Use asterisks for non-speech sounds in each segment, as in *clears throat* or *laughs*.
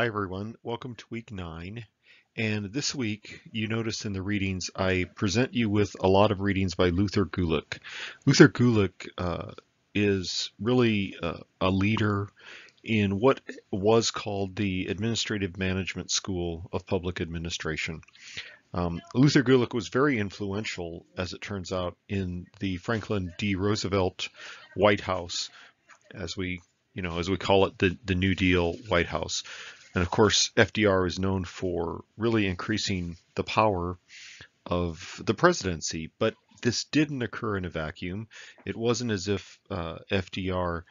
Hi everyone, welcome to week nine. And this week, you notice in the readings, I present you with a lot of readings by Luther Gulick. Luther Gulick uh, is really uh, a leader in what was called the Administrative Management School of Public Administration. Um, Luther Gulick was very influential, as it turns out, in the Franklin D. Roosevelt White House, as we, you know, as we call it, the, the New Deal White House. And of course, FDR is known for really increasing the power of the presidency, but this didn't occur in a vacuum. It wasn't as if uh, FDR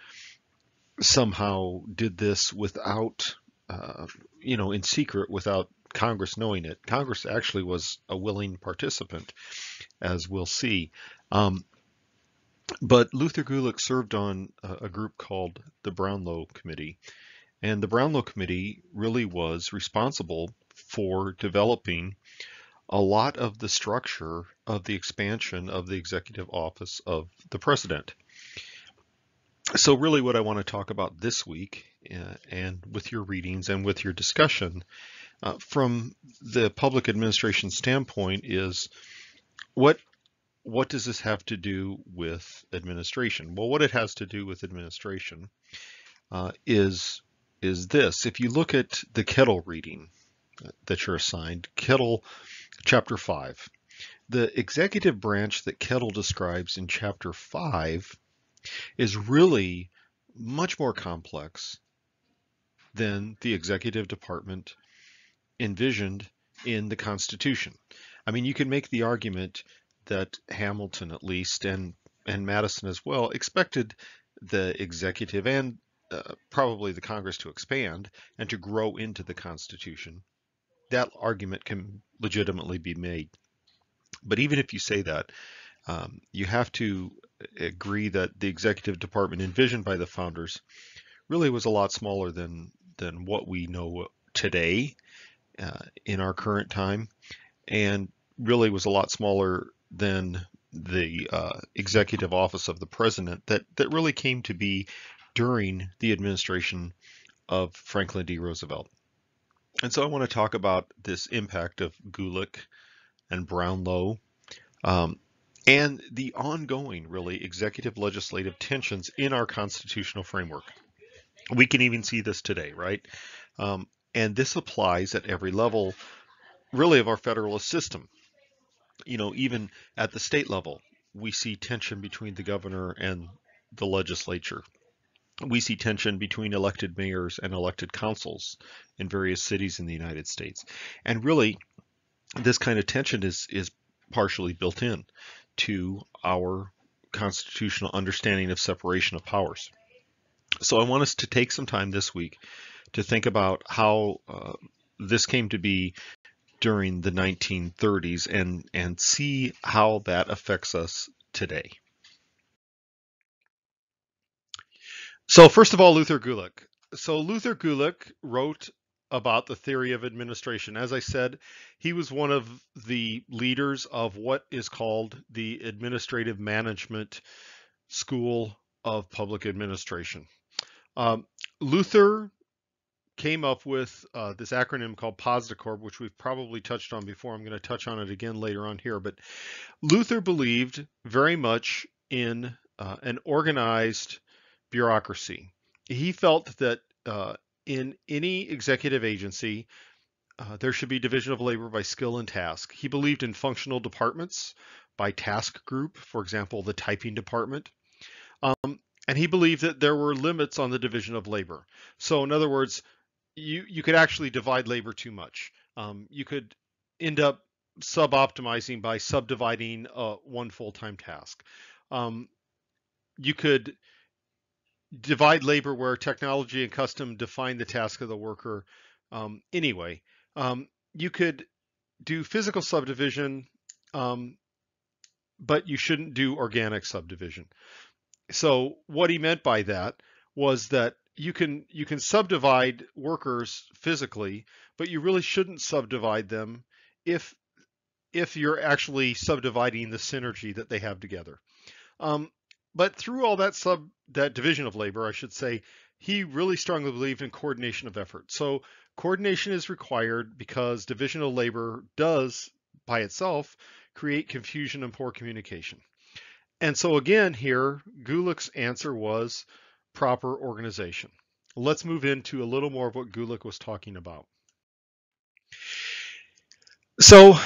somehow did this without, uh, you know, in secret without Congress knowing it. Congress actually was a willing participant, as we'll see. Um, but Luther Gulick served on a group called the Brownlow Committee. And the Brownlow Committee really was responsible for developing a lot of the structure of the expansion of the executive office of the president. So really what I want to talk about this week uh, and with your readings and with your discussion uh, from the public administration standpoint is what what does this have to do with administration? Well, what it has to do with administration uh, is is this. If you look at the Kettl reading that you're assigned, Kettl chapter 5, the executive branch that Kettl describes in chapter 5 is really much more complex than the executive department envisioned in the Constitution. I mean, you can make the argument that Hamilton, at least, and and Madison as well, expected the executive and uh, probably the Congress to expand and to grow into the Constitution. That argument can legitimately be made. But even if you say that, um, you have to agree that the executive department envisioned by the founders really was a lot smaller than than what we know today uh, in our current time, and really was a lot smaller than the uh, executive office of the president that that really came to be during the administration of Franklin D. Roosevelt. And so I want to talk about this impact of Gulick and Brownlow um, and the ongoing, really, executive legislative tensions in our constitutional framework. We can even see this today, right? Um, and this applies at every level, really, of our federalist system. You know, even at the state level, we see tension between the governor and the legislature we see tension between elected mayors and elected councils in various cities in the United States. And really, this kind of tension is, is partially built in to our constitutional understanding of separation of powers. So I want us to take some time this week to think about how uh, this came to be during the 1930s and, and see how that affects us today. So first of all, Luther Gulick. So Luther Gulick wrote about the theory of administration. As I said, he was one of the leaders of what is called the Administrative Management School of Public Administration. Um, Luther came up with uh, this acronym called POSDCORB, which we've probably touched on before. I'm going to touch on it again later on here. But Luther believed very much in uh, an organized bureaucracy. He felt that uh, in any executive agency, uh, there should be division of labor by skill and task. He believed in functional departments by task group, for example, the typing department. Um, and he believed that there were limits on the division of labor. So in other words, you, you could actually divide labor too much. Um, you could end up sub-optimizing by subdividing uh, one full-time task. Um, you could divide labor where technology and custom define the task of the worker. Um, anyway, um, you could do physical subdivision, um, but you shouldn't do organic subdivision. So what he meant by that was that you can you can subdivide workers physically, but you really shouldn't subdivide them if if you're actually subdividing the synergy that they have together. Um, but through all that sub that division of labor, I should say, he really strongly believed in coordination of effort. So coordination is required because division of labor does by itself create confusion and poor communication. And so again here, Gulick's answer was proper organization. Let's move into a little more of what Gulick was talking about. So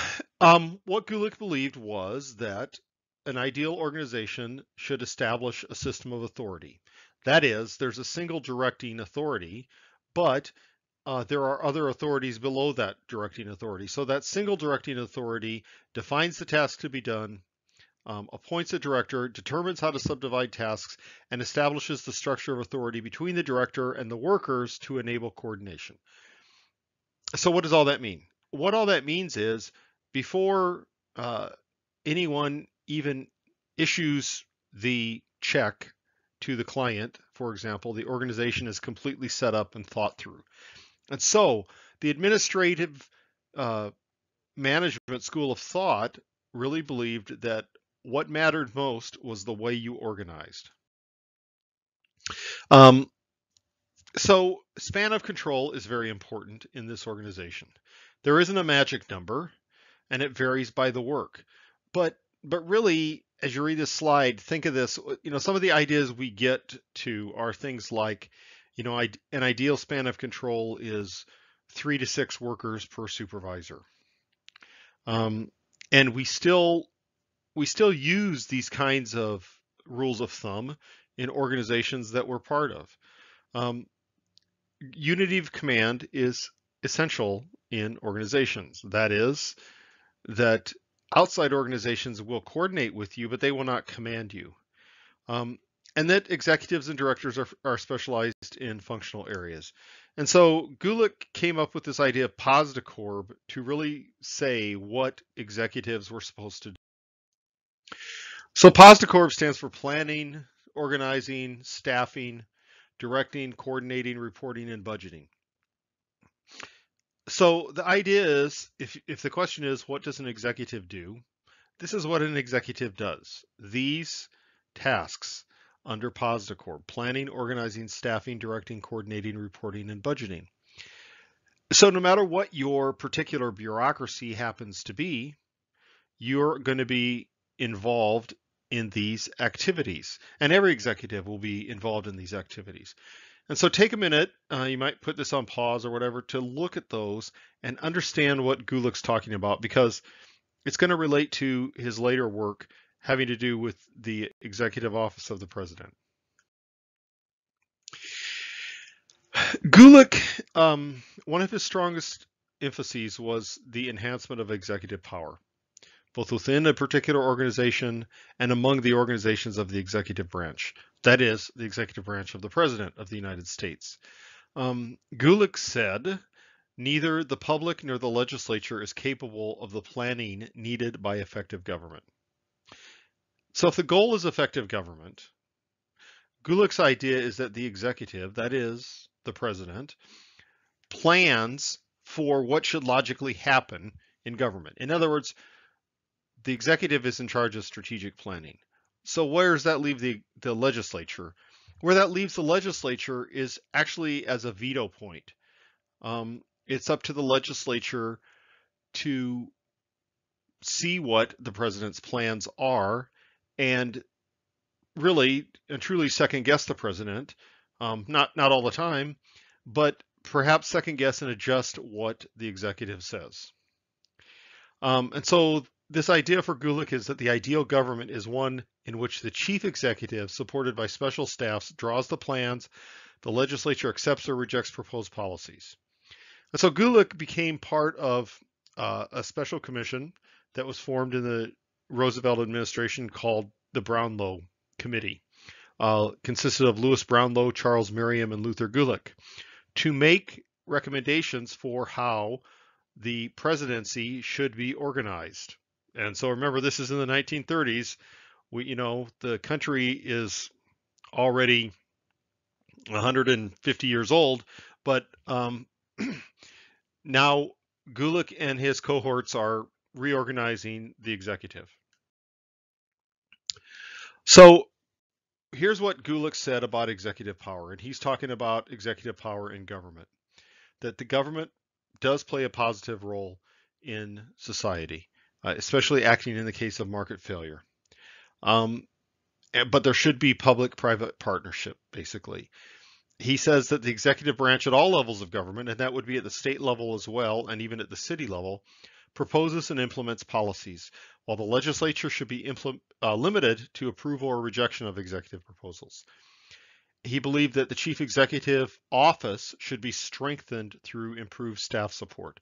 um, what Gulick believed was that an ideal organization should establish a system of authority. That is, there's a single directing authority, but uh, there are other authorities below that directing authority. So that single directing authority defines the task to be done, um, appoints a director, determines how to subdivide tasks, and establishes the structure of authority between the director and the workers to enable coordination. So what does all that mean? What all that means is before uh, anyone even issues the check to the client, for example, the organization is completely set up and thought through. And so the administrative uh, management school of thought really believed that what mattered most was the way you organized. Um, so span of control is very important in this organization. There isn't a magic number and it varies by the work. But but really, as you read this slide, think of this, you know, some of the ideas we get to are things like, you know, an ideal span of control is three to six workers per supervisor. Um, and we still we still use these kinds of rules of thumb in organizations that we're part of. Um, unity of command is essential in organizations. That is, that outside organizations will coordinate with you, but they will not command you. Um, and that executives and directors are, are specialized in functional areas. And so Gulick came up with this idea of POSDCORB to really say what executives were supposed to do. So POSDCORB stands for planning, organizing, staffing, directing, coordinating, reporting, and budgeting. So the idea is, if, if the question is, what does an executive do? This is what an executive does. These tasks under POSDCORB, planning, organizing, staffing, directing, coordinating, reporting, and budgeting. So no matter what your particular bureaucracy happens to be, you're going to be involved in these activities. And every executive will be involved in these activities. And so take a minute, uh, you might put this on pause or whatever, to look at those and understand what Gulick's talking about because it's going to relate to his later work having to do with the executive office of the president. Gulick, um, one of his strongest emphases was the enhancement of executive power, both within a particular organization and among the organizations of the executive branch that is the executive branch of the President of the United States. Um, Gulick said, neither the public nor the legislature is capable of the planning needed by effective government. So if the goal is effective government, Gulick's idea is that the executive, that is the president, plans for what should logically happen in government. In other words, the executive is in charge of strategic planning. So where does that leave the, the legislature? Where that leaves the legislature is actually as a veto point. Um, it's up to the legislature to see what the president's plans are and really and truly second guess the president. Um, not not all the time, but perhaps second guess and adjust what the executive says. Um, and so this idea for Gulick is that the ideal government is one in which the chief executive, supported by special staffs, draws the plans, the legislature accepts or rejects proposed policies. And so Gulick became part of uh, a special commission that was formed in the Roosevelt administration called the Brownlow Committee. Uh, consisted of Louis Brownlow, Charles Merriam, and Luther Gulick to make recommendations for how the presidency should be organized. And so remember, this is in the 1930s. We, you know, the country is already 150 years old, but um, *clears throat* now Gulick and his cohorts are reorganizing the executive. So here's what Gulick said about executive power, and he's talking about executive power in government, that the government does play a positive role in society, uh, especially acting in the case of market failure. Um, but there should be public-private partnership, basically. He says that the executive branch at all levels of government, and that would be at the state level as well, and even at the city level, proposes and implements policies, while the legislature should be uh, limited to approval or rejection of executive proposals. He believed that the chief executive office should be strengthened through improved staff support.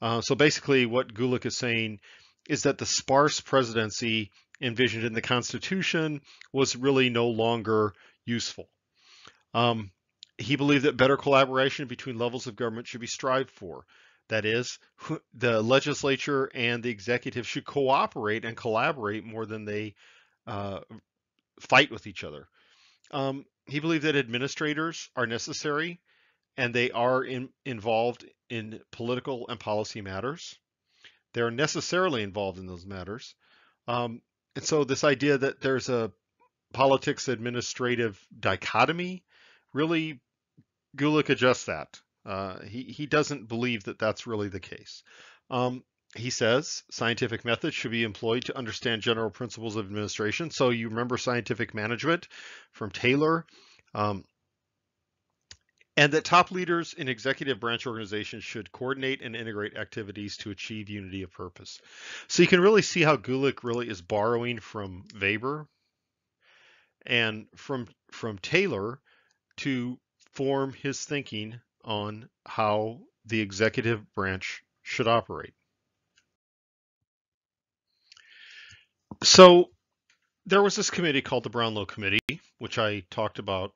Uh, so basically what Gulick is saying is that the sparse presidency envisioned in the Constitution was really no longer useful. Um, he believed that better collaboration between levels of government should be strived for. That is, the legislature and the executive should cooperate and collaborate more than they uh, fight with each other. Um, he believed that administrators are necessary and they are in, involved in political and policy matters. They are necessarily involved in those matters. Um, and so this idea that there's a politics administrative dichotomy, really Gulick adjusts that. Uh, he, he doesn't believe that that's really the case. Um, he says scientific methods should be employed to understand general principles of administration. So you remember scientific management from Taylor. Um, and that top leaders in executive branch organizations should coordinate and integrate activities to achieve unity of purpose. So you can really see how Gulick really is borrowing from Weber and from from Taylor to form his thinking on how the executive branch should operate. So there was this committee called the Brownlow Committee, which I talked about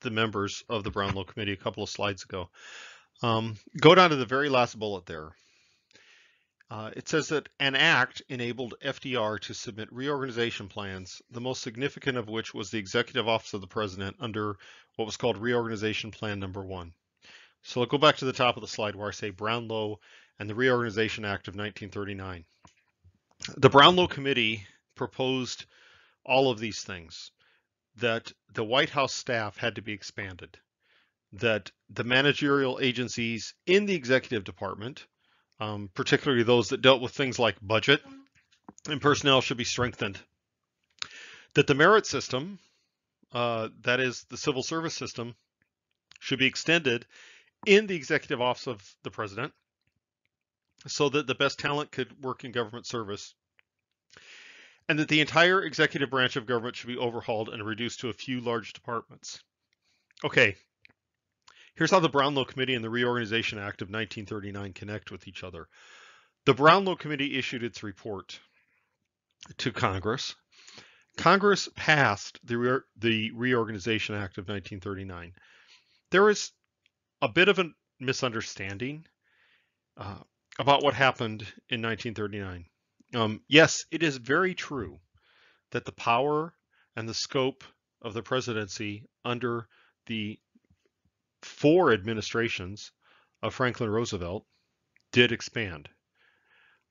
the members of the Brownlow Committee a couple of slides ago. Um, go down to the very last bullet there. Uh, it says that an act enabled FDR to submit reorganization plans, the most significant of which was the Executive Office of the President under what was called Reorganization Plan Number One. So I'll go back to the top of the slide where I say Brownlow and the Reorganization Act of 1939. The Brownlow Committee proposed all of these things that the White House staff had to be expanded, that the managerial agencies in the executive department, um, particularly those that dealt with things like budget and personnel, should be strengthened, that the merit system, uh, that is the civil service system, should be extended in the executive office of the president so that the best talent could work in government service and that the entire executive branch of government should be overhauled and reduced to a few large departments. Okay, here's how the Brownlow Committee and the Reorganization Act of 1939 connect with each other. The Brownlow Committee issued its report to Congress. Congress passed the, Re the Reorganization Act of 1939. There is a bit of a misunderstanding uh, about what happened in 1939. Um, yes, it is very true that the power and the scope of the presidency under the four administrations of Franklin Roosevelt did expand.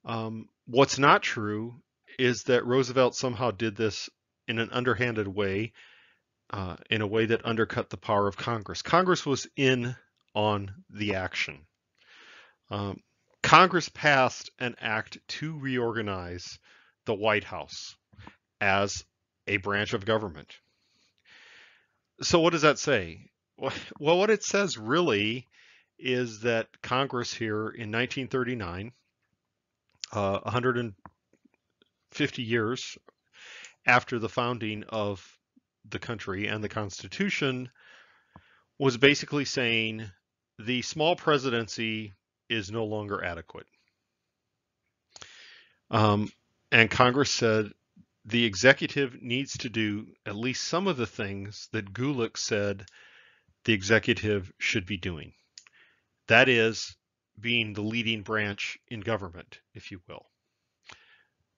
Um, what's not true is that Roosevelt somehow did this in an underhanded way, uh, in a way that undercut the power of Congress. Congress was in on the action. Um, Congress passed an act to reorganize the White House as a branch of government. So what does that say? Well, *laughs* what it says really is that Congress here in 1939, uh, 150 years after the founding of the country and the Constitution, was basically saying the small presidency is no longer adequate. Um, and Congress said the executive needs to do at least some of the things that Gulick said the executive should be doing. That is, being the leading branch in government, if you will.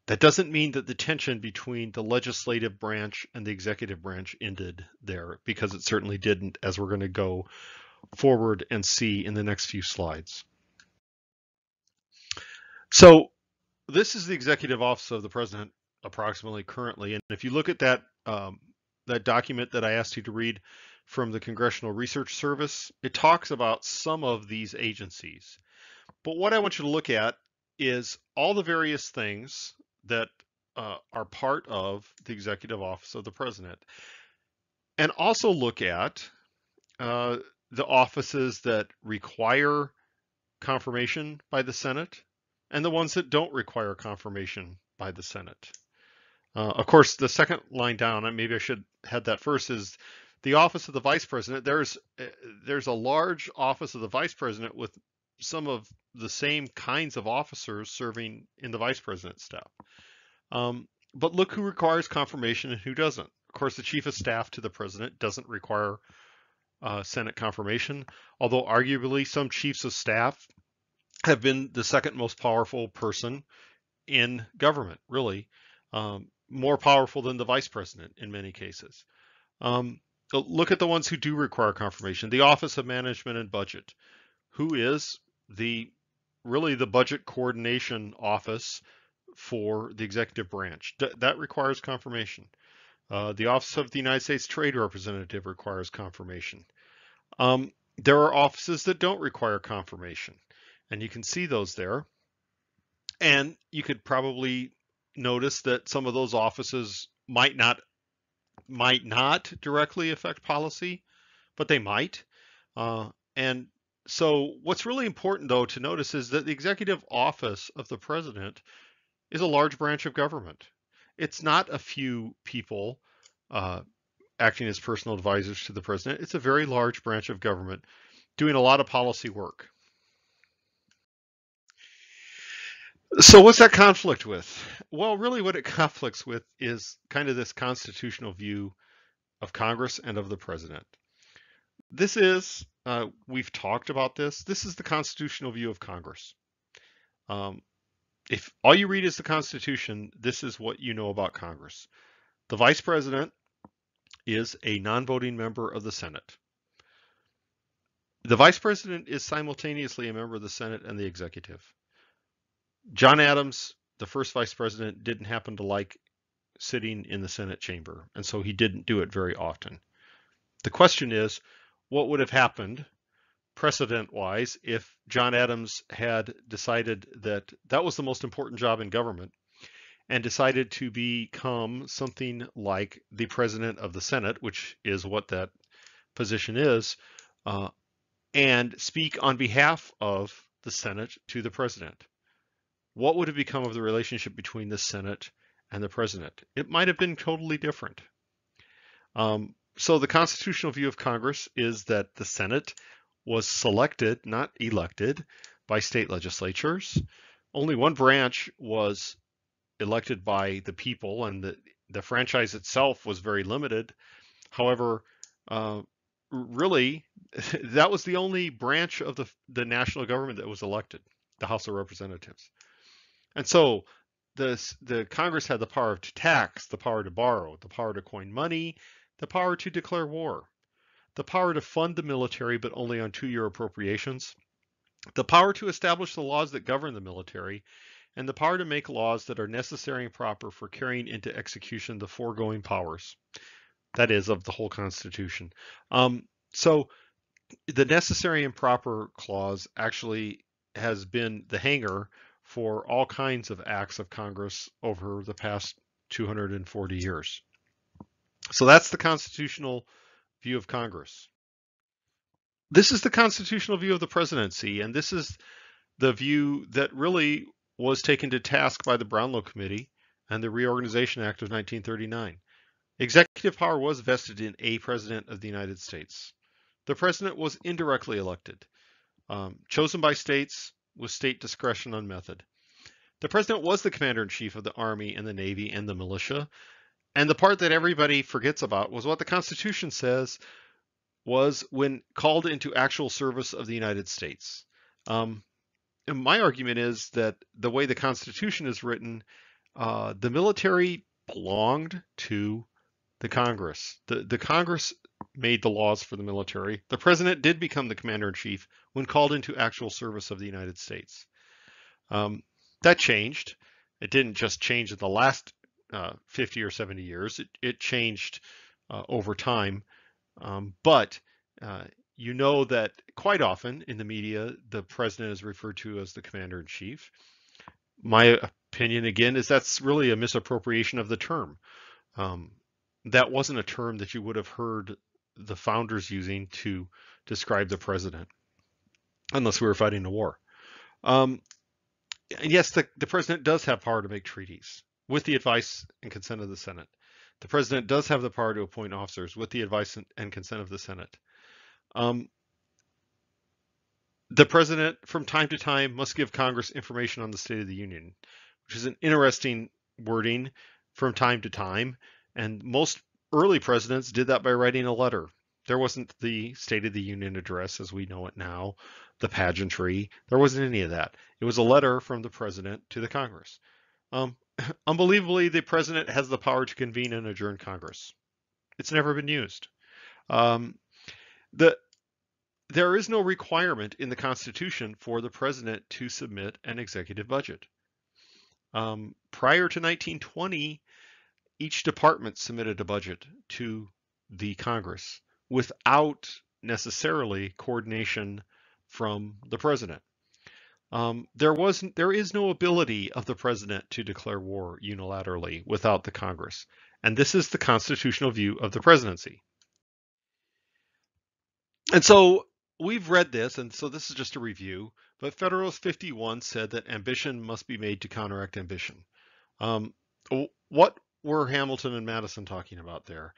That doesn't mean that the tension between the legislative branch and the executive branch ended there, because it certainly didn't, as we're going to go forward and see in the next few slides. So this is the executive office of the president approximately currently. And if you look at that, um, that document that I asked you to read from the Congressional Research Service, it talks about some of these agencies. But what I want you to look at is all the various things that uh, are part of the executive office of the president. And also look at uh, the offices that require confirmation by the Senate and the ones that don't require confirmation by the Senate. Uh, of course, the second line down, and maybe I should head that first, is the office of the vice president. There's uh, there's a large office of the vice president with some of the same kinds of officers serving in the vice president's staff. Um, but look who requires confirmation and who doesn't. Of course, the chief of staff to the president doesn't require uh, Senate confirmation, although arguably some chiefs of staff have been the second most powerful person in government, really, um, more powerful than the vice president in many cases. Um, look at the ones who do require confirmation. The Office of Management and Budget, who is the really the budget coordination office for the executive branch. D that requires confirmation. Uh, the Office of the United States Trade Representative requires confirmation. Um, there are offices that don't require confirmation, and you can see those there. And you could probably notice that some of those offices might not might not directly affect policy, but they might. Uh, and so what's really important though to notice is that the executive office of the president is a large branch of government. It's not a few people uh, acting as personal advisors to the president. It's a very large branch of government doing a lot of policy work. So what's that conflict with? Well, really what it *laughs* conflicts with is kind of this constitutional view of Congress and of the president. This is, uh, we've talked about this, this is the constitutional view of Congress. Um, if all you read is the Constitution, this is what you know about Congress. The vice president is a non-voting member of the Senate. The vice president is simultaneously a member of the Senate and the executive. John Adams, the first vice president, didn't happen to like sitting in the Senate chamber, and so he didn't do it very often. The question is, what would have happened precedent wise if John Adams had decided that that was the most important job in government and decided to become something like the president of the Senate, which is what that position is, uh, and speak on behalf of the Senate to the president. What would have become of the relationship between the Senate and the president? It might have been totally different. Um, so the constitutional view of Congress is that the Senate was selected, not elected, by state legislatures. Only one branch was elected by the people, and the, the franchise itself was very limited. However, uh, really, *laughs* that was the only branch of the, the national government that was elected, the House of Representatives. And so the, the Congress had the power to tax, the power to borrow, the power to coin money, the power to declare war the power to fund the military, but only on two-year appropriations, the power to establish the laws that govern the military, and the power to make laws that are necessary and proper for carrying into execution the foregoing powers. That is, of the whole Constitution. Um, so the necessary and proper clause actually has been the hanger for all kinds of acts of Congress over the past 240 years. So that's the constitutional view of Congress. This is the constitutional view of the presidency, and this is the view that really was taken to task by the Brownlow Committee and the Reorganization Act of 1939. Executive power was vested in a president of the United States. The president was indirectly elected, um, chosen by states with state discretion on method. The president was the commander in chief of the Army and the Navy and the militia, and the part that everybody forgets about was what the Constitution says was when called into actual service of the United States. Um, my argument is that the way the Constitution is written, uh, the military belonged to the Congress. The, the Congress made the laws for the military. The president did become the commander in chief when called into actual service of the United States. Um, that changed. It didn't just change in the last uh, 50 or 70 years. It, it changed uh, over time. Um, but uh, you know that quite often in the media, the president is referred to as the commander in chief. My opinion, again, is that's really a misappropriation of the term. Um, that wasn't a term that you would have heard the founders using to describe the president, unless we were fighting a war. Um, yes, the, the president does have power to make treaties with the advice and consent of the Senate. The president does have the power to appoint officers with the advice and consent of the Senate. Um, the president, from time to time, must give Congress information on the State of the Union, which is an interesting wording from time to time. And most early presidents did that by writing a letter. There wasn't the State of the Union address as we know it now, the pageantry. There wasn't any of that. It was a letter from the president to the Congress. Um, *clears throat* unbelievably, the president has the power to convene and adjourn Congress. It's never been used. Um, the there is no requirement in the Constitution for the president to submit an executive budget. Um, prior to 1920, each department submitted a budget to the Congress without necessarily coordination from the president. Um, there was there is no ability of the president to declare war unilaterally without the Congress, and this is the constitutional view of the presidency. And so we've read this, and so this is just a review, but Federalist 51 said that ambition must be made to counteract ambition. Um, what were Hamilton and Madison talking about there?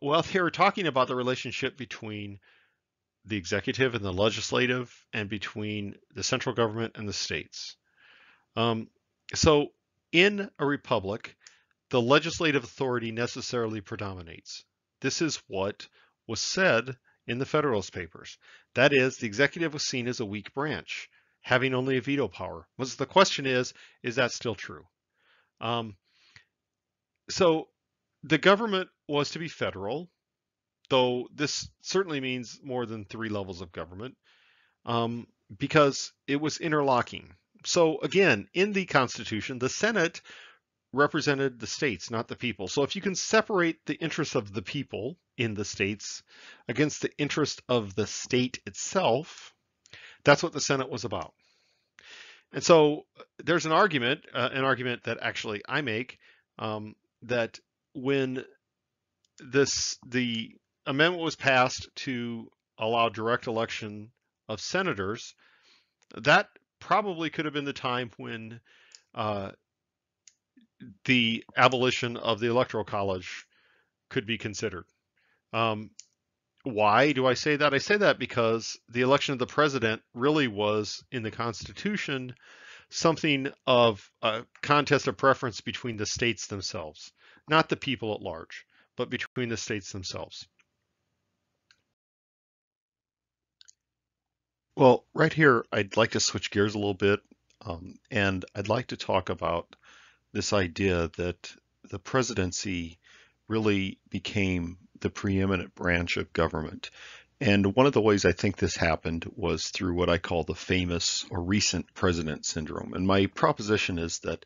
Well, they were talking about the relationship between the executive and the legislative and between the central government and the states. Um, so in a republic, the legislative authority necessarily predominates. This is what was said in the Federalist Papers. That is, the executive was seen as a weak branch, having only a veto power. Was the question is, is that still true? Um, so the government was to be federal, though this certainly means more than three levels of government, um, because it was interlocking. So again, in the Constitution, the Senate represented the states, not the people. So if you can separate the interests of the people in the states against the interest of the state itself, that's what the Senate was about. And so there's an argument, uh, an argument that actually I make, um, that when this the amendment was passed to allow direct election of senators, that probably could have been the time when uh, the abolition of the electoral college could be considered. Um, why do I say that? I say that because the election of the president really was in the Constitution something of a contest of preference between the states themselves, not the people at large, but between the states themselves. Well, right here, I'd like to switch gears a little bit, um, and I'd like to talk about this idea that the presidency really became the preeminent branch of government. And one of the ways I think this happened was through what I call the famous or recent president syndrome. And my proposition is that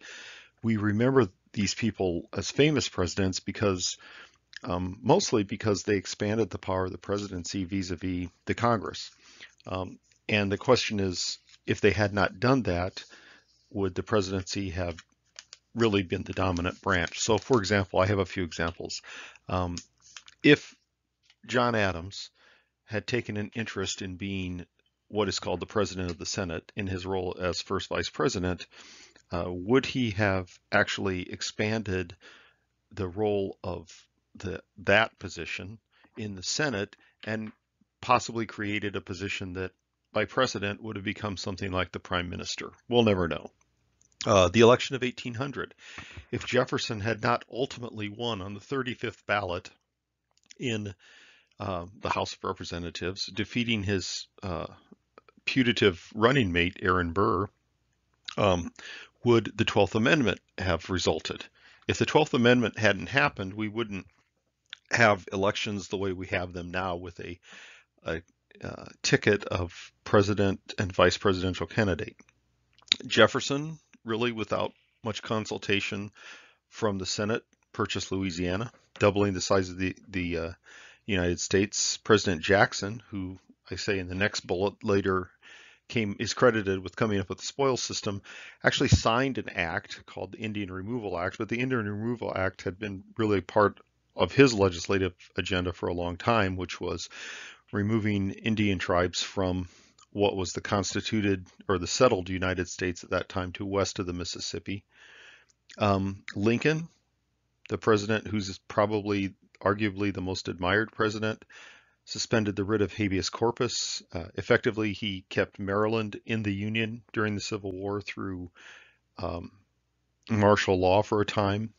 we remember these people as famous presidents because um, mostly because they expanded the power of the presidency vis-a-vis the Congress. Um, and the question is, if they had not done that, would the presidency have really been the dominant branch? So for example, I have a few examples. Um, if John Adams had taken an interest in being what is called the president of the Senate in his role as first vice president, uh, would he have actually expanded the role of the that position in the Senate and possibly created a position that by precedent would have become something like the prime minister? We'll never know. Uh, the election of 1800. If Jefferson had not ultimately won on the 35th ballot in uh, the House of Representatives, defeating his uh, putative running mate, Aaron Burr, um, would the 12th Amendment have resulted? If the 12th Amendment hadn't happened, we wouldn't have elections the way we have them now with a, a uh, ticket of president and vice presidential candidate. Jefferson, really without much consultation from the Senate, purchased Louisiana. doubling the size of the, the uh, United States. President Jackson, who I say in the next bullet later came is credited with coming up with the spoils system, actually signed an act called the Indian Removal Act, but the Indian Removal Act had been really part of his legislative agenda for a long time, which was removing Indian tribes from what was the constituted or the settled United States at that time to west of the Mississippi. Um, Lincoln, the president who's probably arguably the most admired president, suspended the writ of habeas corpus. Uh, effectively, he kept Maryland in the Union during the Civil War through um, martial law for a time.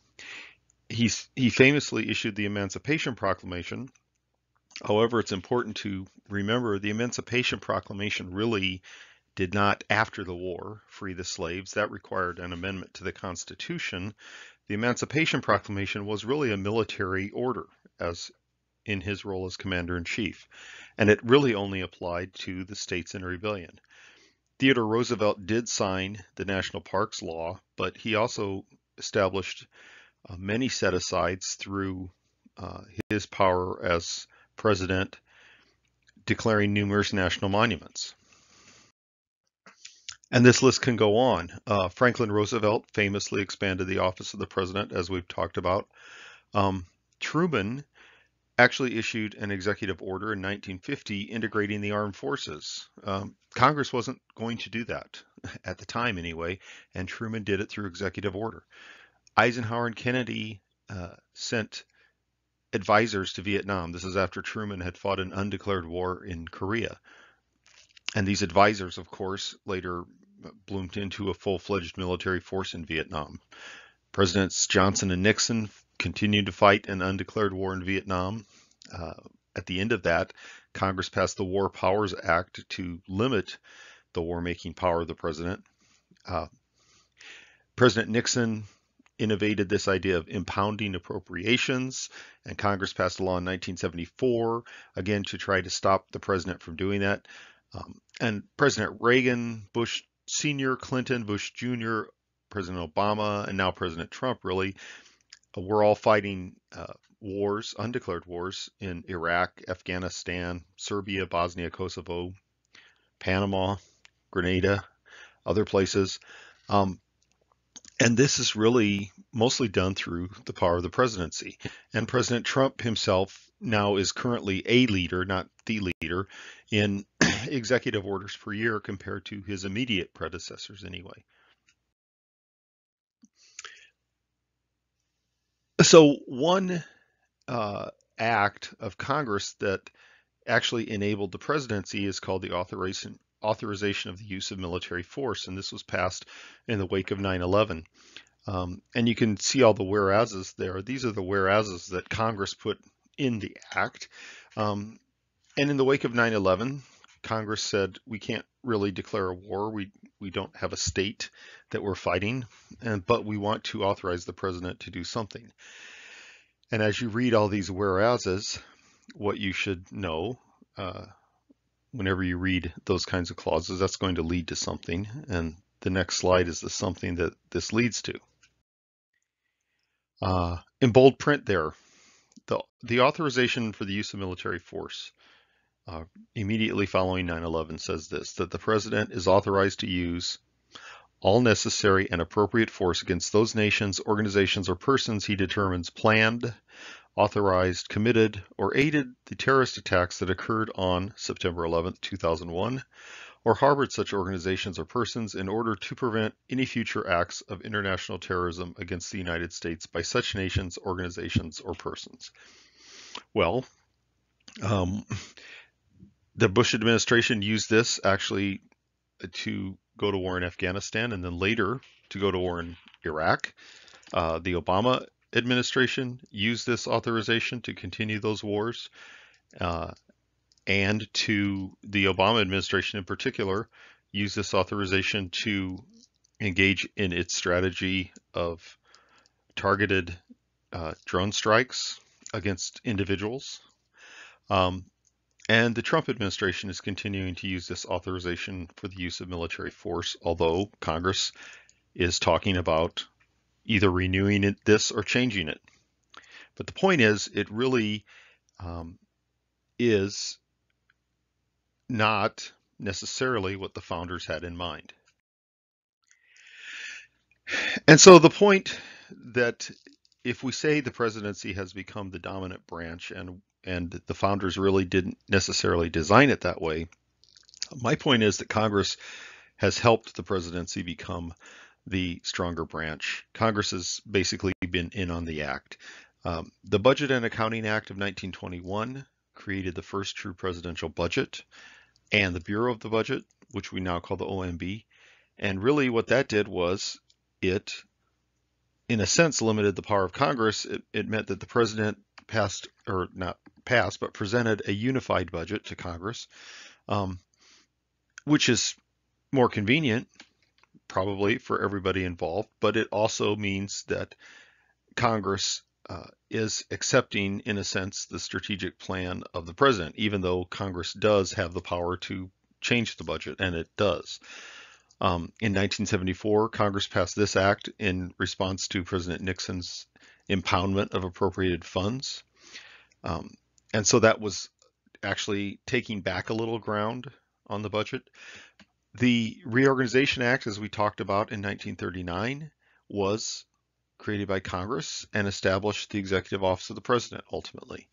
He's, he famously issued the Emancipation Proclamation, However, it's important to remember the Emancipation Proclamation really did not, after the war, free the slaves. That required an amendment to the Constitution. The Emancipation Proclamation was really a military order, as in his role as commander in chief, and it really only applied to the states in rebellion. Theodore Roosevelt did sign the National Parks Law, but he also established uh, many set asides through uh, his power as president declaring numerous national monuments. And this list can go on. Uh, Franklin Roosevelt famously expanded the office of the president, as we've talked about. Um, Truman actually issued an executive order in 1950 integrating the armed forces. Um, Congress wasn't going to do that *laughs* at the time anyway, and Truman did it through executive order. Eisenhower and Kennedy uh, sent advisors to Vietnam. This is after Truman had fought an undeclared war in Korea. And these advisors, of course, later bloomed into a full-fledged military force in Vietnam. Presidents Johnson and Nixon continued to fight an undeclared war in Vietnam. Uh, at the end of that, Congress passed the War Powers Act to limit the war-making power of the president. Uh, President Nixon innovated this idea of impounding appropriations, and Congress passed a law in 1974, again, to try to stop the president from doing that. Um, and President Reagan, Bush Sr., Clinton, Bush Jr., President Obama, and now President Trump really, uh, we're all fighting uh, wars, undeclared wars in Iraq, Afghanistan, Serbia, Bosnia, Kosovo, Panama, Grenada, other places. Um, and this is really mostly done through the power of the presidency. And President Trump himself now is currently a leader, not the leader, in executive orders per year compared to his immediate predecessors anyway. So one uh, act of Congress that actually enabled the presidency is called the Authorization authorization of the use of military force, and this was passed in the wake of 9-11. Um, and you can see all the whereases there. These are the whereases that Congress put in the act. Um, and in the wake of 9-11, Congress said we can't really declare a war. We we don't have a state that we're fighting, and but we want to authorize the president to do something. And as you read all these whereases, what you should know uh, whenever you read those kinds of clauses, that's going to lead to something. And the next slide is the something that this leads to. Uh, in bold print there, the, the authorization for the use of military force uh, immediately following 9-11 says this, that the president is authorized to use all necessary and appropriate force against those nations, organizations, or persons he determines planned, authorized, committed, or aided the terrorist attacks that occurred on September 11, 2001, or harbored such organizations or persons in order to prevent any future acts of international terrorism against the United States by such nations, organizations, or persons. Well, um, the Bush administration used this actually to go to war in Afghanistan and then later to go to war in Iraq. Uh, the Obama administration used this authorization to continue those wars, uh, and to the Obama administration in particular, used this authorization to engage in its strategy of targeted uh, drone strikes against individuals. Um, and the Trump administration is continuing to use this authorization for the use of military force, although Congress is talking about either renewing it, this or changing it. But the point is, it really um, is not necessarily what the founders had in mind. And so the point that if we say the presidency has become the dominant branch and and the founders really didn't necessarily design it that way, my point is that Congress has helped the presidency become the stronger branch. Congress has basically been in on the act. Um, the Budget and Accounting Act of 1921 created the first true presidential budget and the Bureau of the Budget, which we now call the OMB. And really what that did was it, in a sense, limited the power of Congress. It, it meant that the president passed, or not passed, but presented a unified budget to Congress, um, which is more convenient, probably, for everybody involved, but it also means that Congress uh, is accepting, in a sense, the strategic plan of the president, even though Congress does have the power to change the budget, and it does. Um, in 1974, Congress passed this act in response to President Nixon's impoundment of appropriated funds. Um, and so that was actually taking back a little ground on the budget. The Reorganization Act, as we talked about in 1939, was created by Congress and established the Executive Office of the President ultimately.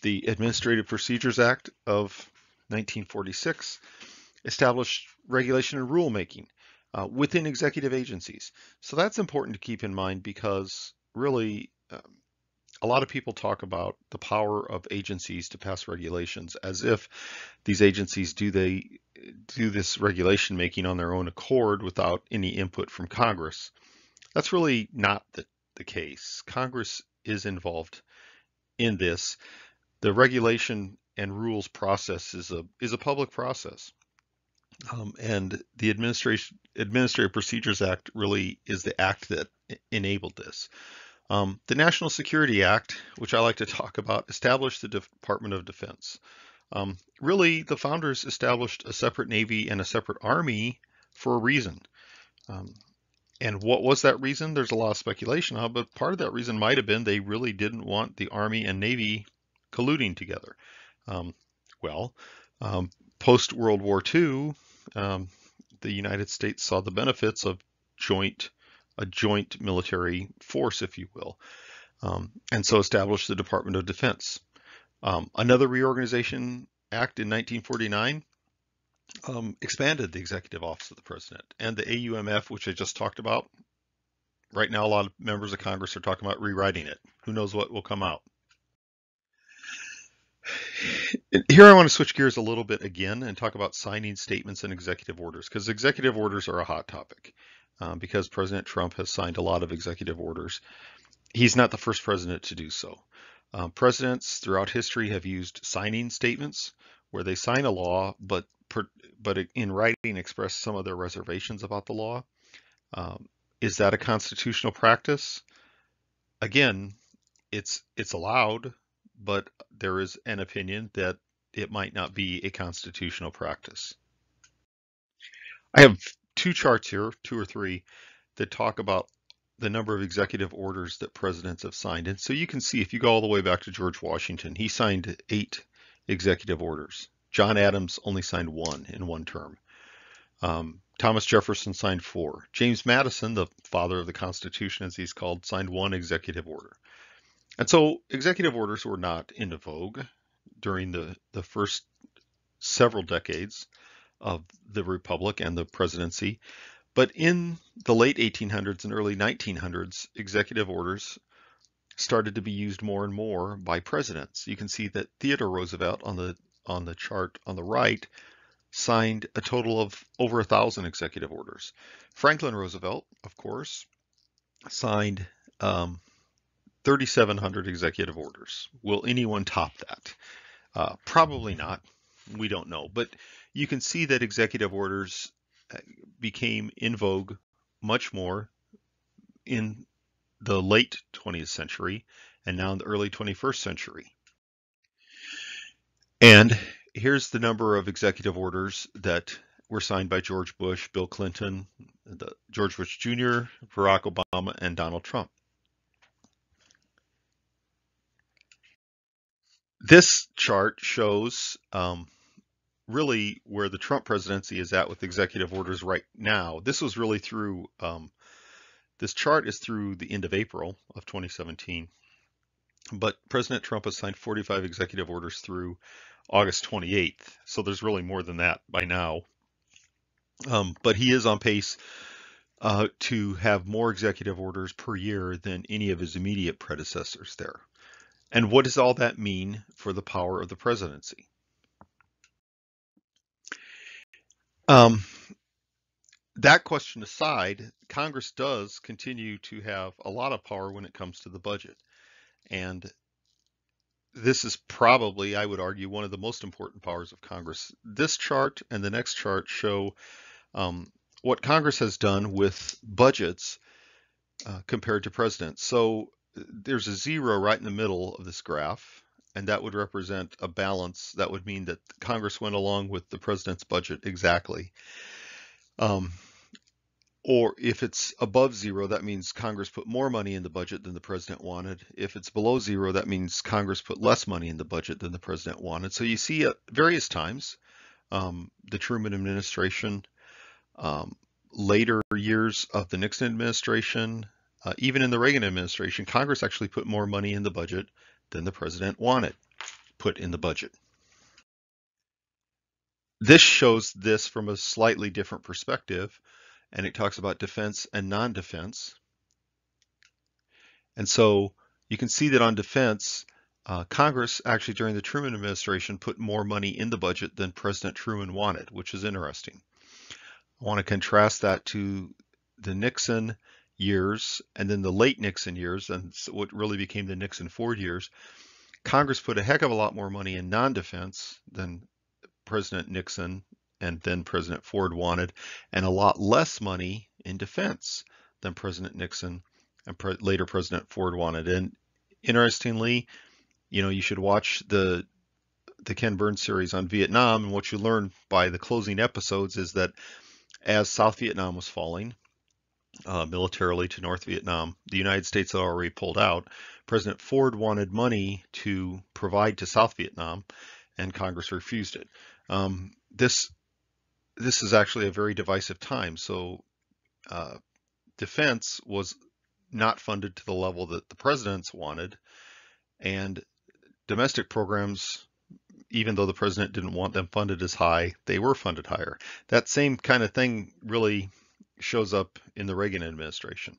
The Administrative Procedures Act of 1946 established regulation and rulemaking uh, within executive agencies. So that's important to keep in mind because really um, a lot of people talk about the power of agencies to pass regulations as if these agencies do they do this regulation making on their own accord without any input from Congress. That's really not the, the case. Congress is involved in this. The regulation and rules process is a is a public process. Um, and the Administration Administrative Procedures Act really is the act that enabled this. Um, the National Security Act, which I like to talk about, established the Department of Defense. Um, really, the founders established a separate Navy and a separate Army for a reason. Um, and what was that reason? There's a lot of speculation on, but part of that reason might have been they really didn't want the Army and Navy colluding together. Um, well, um, post World War II, um, the United States saw the benefits of joint a joint military force, if you will, um, and so established the Department of Defense. Um, another reorganization act in 1949 um, expanded the executive office of the president and the AUMF, which I just talked about. Right now, a lot of members of Congress are talking about rewriting it. Who knows what will come out? Here I want to switch gears a little bit again and talk about signing statements and executive orders because executive orders are a hot topic um, because President Trump has signed a lot of executive orders. He's not the first president to do so. Um, presidents throughout history have used signing statements where they sign a law, but but in writing express some of their reservations about the law. Um, is that a constitutional practice? Again, it's it's allowed, but there is an opinion that it might not be a constitutional practice. I have two charts here, two or three, that talk about the number of executive orders that presidents have signed. And so you can see if you go all the way back to George Washington, he signed eight executive orders. John Adams only signed one in one term. Um, Thomas Jefferson signed four. James Madison, the father of the Constitution, as he's called, signed one executive order. And so executive orders were not in vogue during the, the first several decades of the Republic and the presidency. But in the late 1800s and early 1900s, executive orders started to be used more and more by presidents. You can see that Theodore Roosevelt on the on the chart on the right signed a total of over a thousand executive orders. Franklin Roosevelt, of course, signed um, 3,700 executive orders. Will anyone top that? Uh, probably not. We don't know. But you can see that executive orders uh, became in vogue much more in the late 20th century and now in the early 21st century. And here's the number of executive orders that were signed by George Bush, Bill Clinton, George Bush Jr., Barack Obama, and Donald Trump. this chart shows um, really where the Trump presidency is at with executive orders right now. This was really through, um, this chart is through the end of April of 2017. But President Trump has signed 45 executive orders through August 28th. So there's really more than that by now. Um, but he is on pace uh, to have more executive orders per year than any of his immediate predecessors there. And what does all that mean for the power of the presidency? Um, that question aside, Congress does continue to have a lot of power when it comes to the budget. And this is probably, I would argue, one of the most important powers of Congress. This chart and the next chart show um, what Congress has done with budgets uh, compared to presidents. So there's a zero right in the middle of this graph, and that would represent a balance. That would mean that Congress went along with the president's budget exactly. Um, or if it's above zero, that means Congress put more money in the budget than the president wanted. If it's below zero, that means Congress put less money in the budget than the president wanted. So you see at various times, um, the Truman administration, um, later years of the Nixon administration, uh, even in the Reagan administration, Congress actually put more money in the budget than the president wanted put in the budget. This shows this from a slightly different perspective, and it talks about defense and non-defense. And so you can see that on defense, uh, Congress actually during the Truman administration put more money in the budget than President Truman wanted, which is interesting. I want to contrast that to the Nixon years and then the late Nixon years and what really became the Nixon Ford years. Congress put a heck of a lot more money in non-defense than President Nixon and then President Ford wanted, and a lot less money in defense than President Nixon and pre later President Ford wanted. And interestingly, you know, you should watch the the Ken Burns series on Vietnam, and what you learn by the closing episodes is that as South Vietnam was falling uh, militarily to North Vietnam, the United States had already pulled out. President Ford wanted money to provide to South Vietnam, and Congress refused it. Um, this this is actually a very divisive time. So uh, defense was not funded to the level that the presidents wanted, and domestic programs even though the president didn't want them funded as high, they were funded higher. That same kind of thing really shows up in the Reagan administration.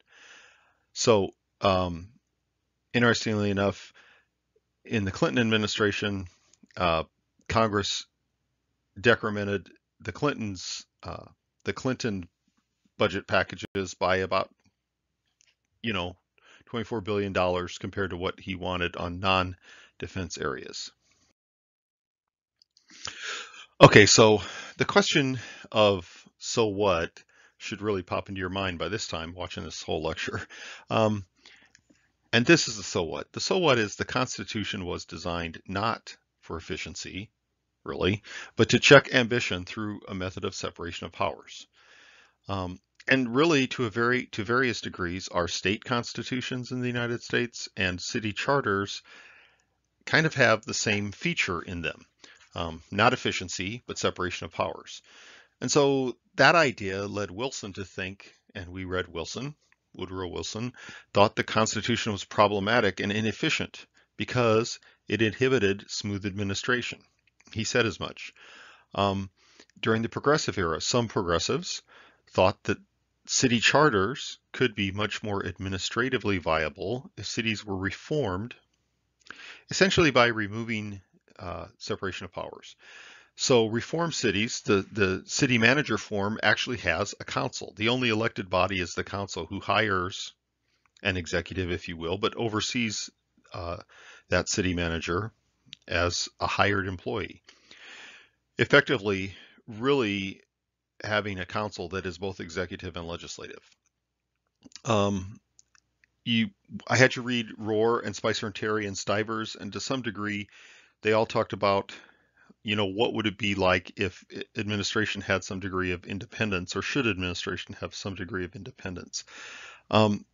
So, um, interestingly enough, in the Clinton administration, uh, Congress decremented the Clintons, uh, the Clinton budget packages by about, you know, $24 billion compared to what he wanted on non-defense areas. Okay, so the question of so what should really pop into your mind by this time watching this whole lecture. *laughs* Um, and this is the so what. The so what is the Constitution was designed not for efficiency, really, but to check ambition through a method of separation of powers. Um, and really, to a very to various degrees, our state constitutions in the United States and city charters kind of have the same feature in them. Um, not efficiency, but separation of powers. And so that idea led Wilson to think, and we read Wilson, Woodrow Wilson, thought the Constitution was problematic and inefficient because it inhibited smooth administration. He said as much. Um, during the progressive era, some progressives thought that city charters could be much more administratively viable if cities were reformed, essentially by removing uh, separation of powers. So reform cities, the, the city manager form actually has a council. The only elected body is the council who hires an executive, if you will, but oversees uh, that city manager as a hired employee. Effectively, really having a council that is both executive and legislative. Um, you, I had to read Rohr and Spicer and Terry and Stivers, and to some degree, they all talked about, you know, what would it be like if administration had some degree of independence, or should administration have some degree of independence? Um,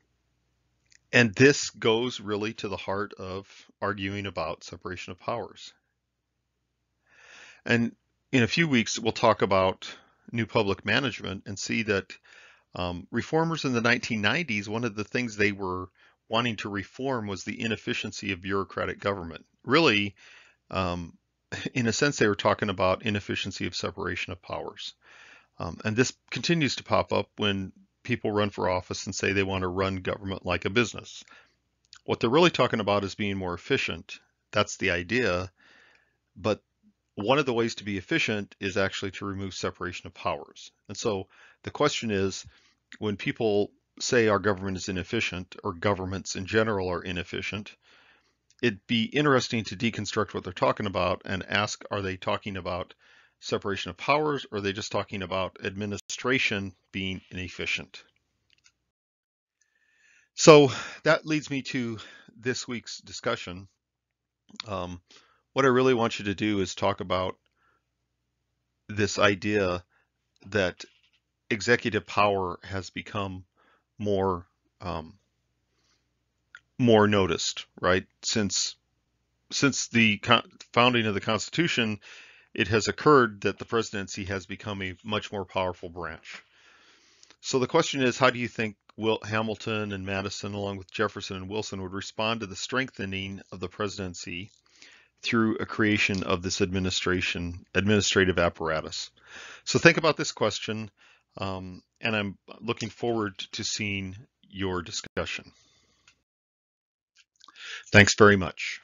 And this goes really to the heart of arguing about separation of powers. And in a few weeks, we'll talk about new public management and see that um, reformers in the 1990s, one of the things they were wanting to reform was the inefficiency of bureaucratic government. Really, um, in a sense, they were talking about inefficiency of separation of powers. Um, and this continues to pop up when people run for office and say they want to run government like a business. What they're really talking about is being more efficient. That's the idea. But one of the ways to be efficient is actually to remove separation of powers. And so the question is, when people say our government is inefficient or governments in general are inefficient, it'd be interesting to deconstruct what they're talking about and ask, are they talking about separation of powers or are they just talking about administration being inefficient? So that leads me to this week's discussion. Um, what I really want you to do is talk about this idea that executive power has become more um, more noticed, right? Since since the founding of the Constitution, it has occurred that the presidency has become a much more powerful branch. So the question is, how do you think Will Hamilton and Madison, along with Jefferson and Wilson, would respond to the strengthening of the presidency through a creation of this administration administrative apparatus? So think about this question, um, and I'm looking forward to seeing your discussion. Thanks very much.